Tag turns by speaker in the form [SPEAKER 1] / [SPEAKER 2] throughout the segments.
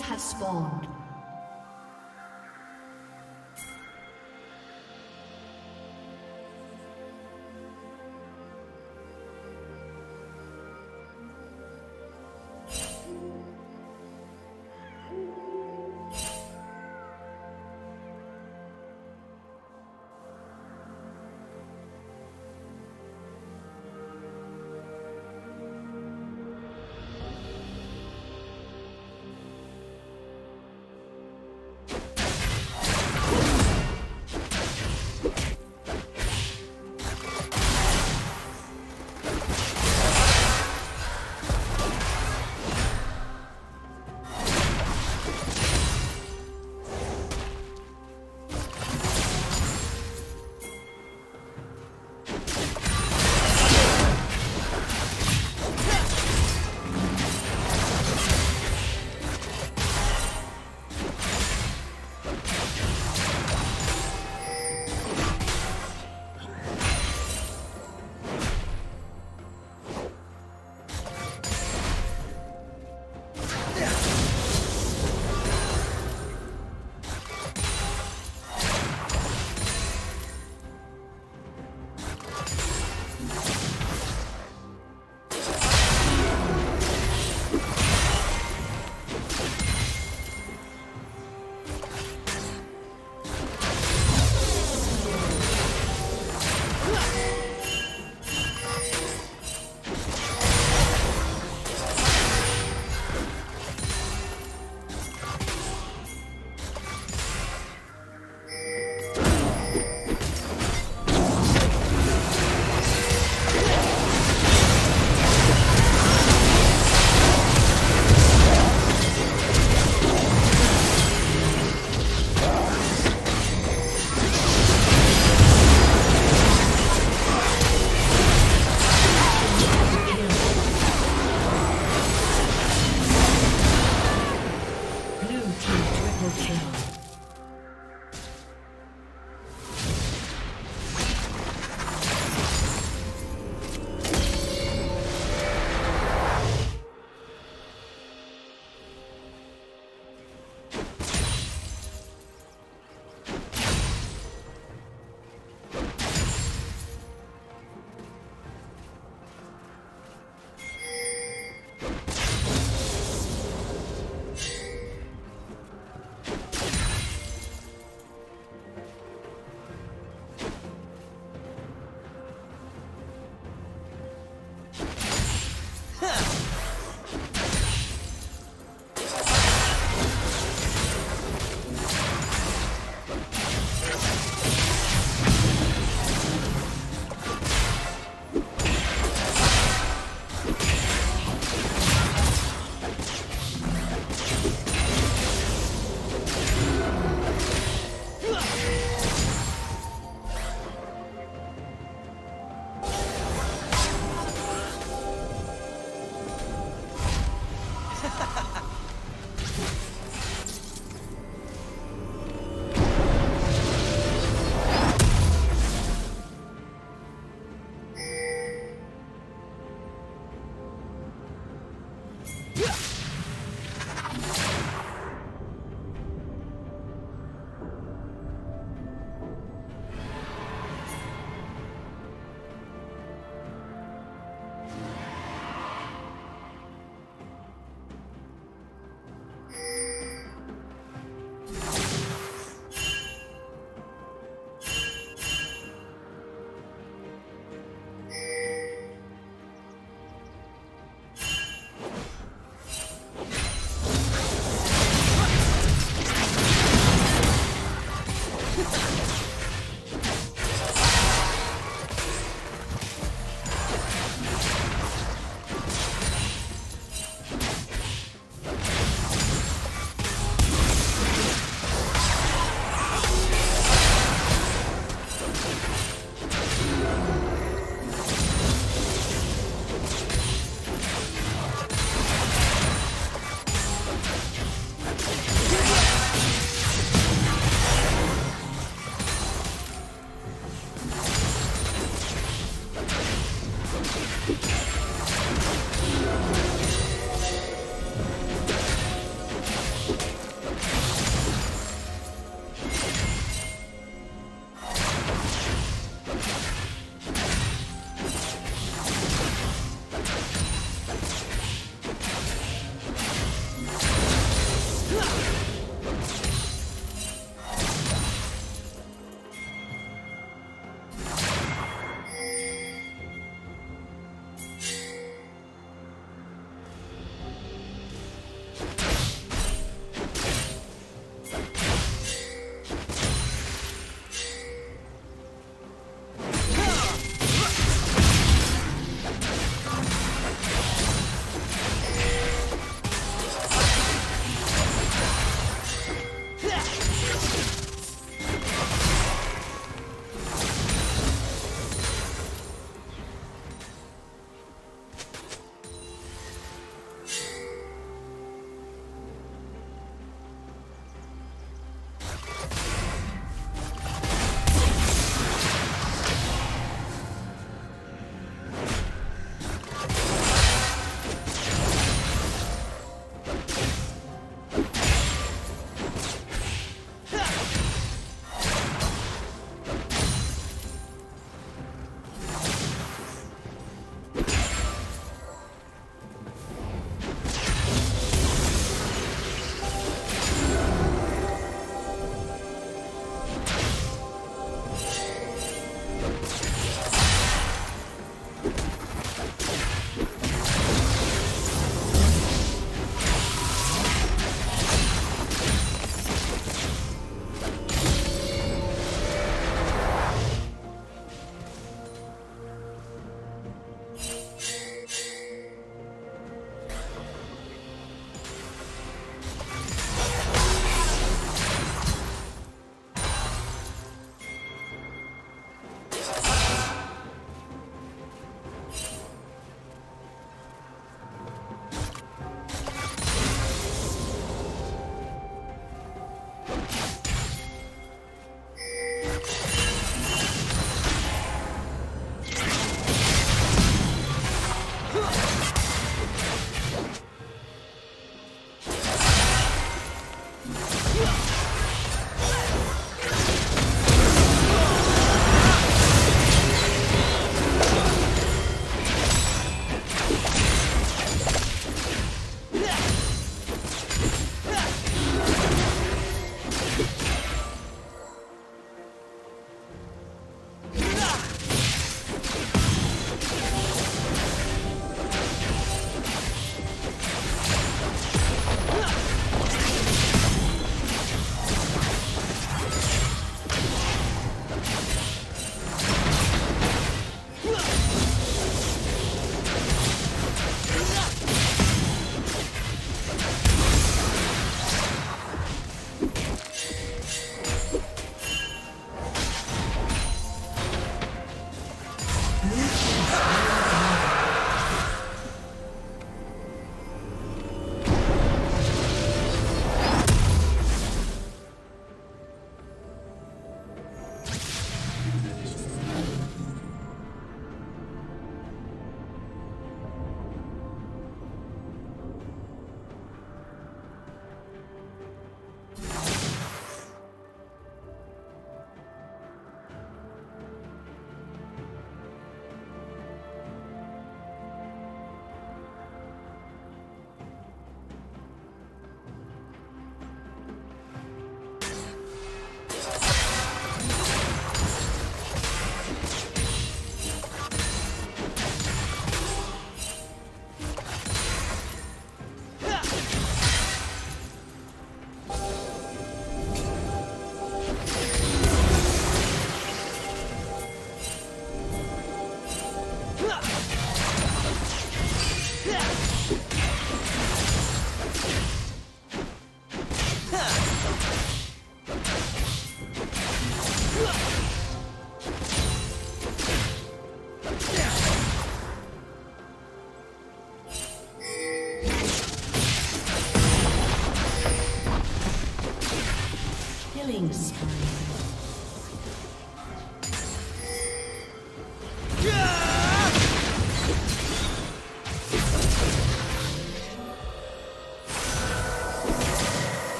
[SPEAKER 1] Have spawned.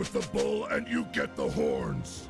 [SPEAKER 2] With the bull and you get the horns.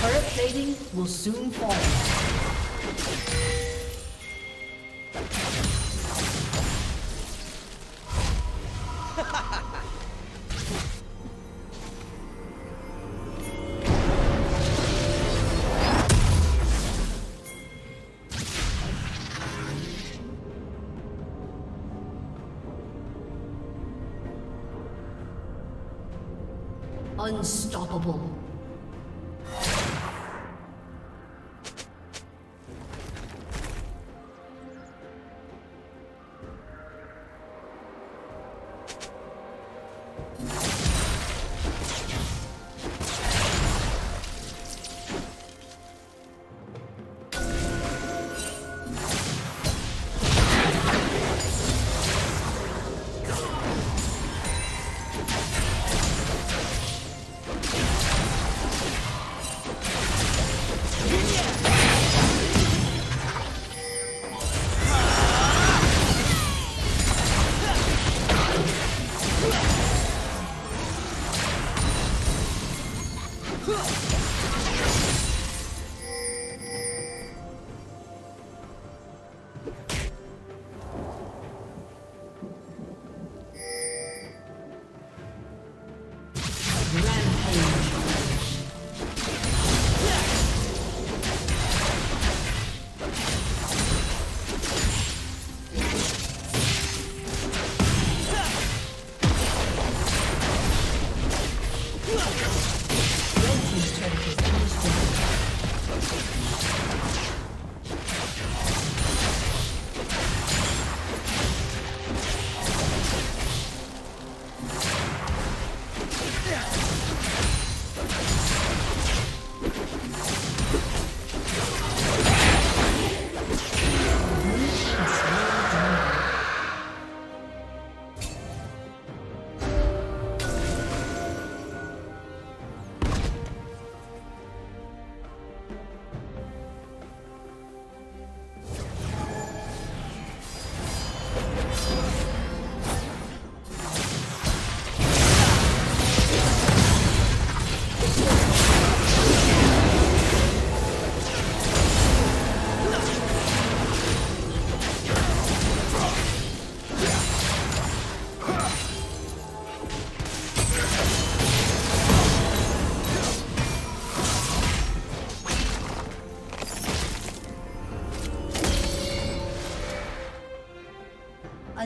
[SPEAKER 1] Current plating will soon fall. Unstoppable. Let's go.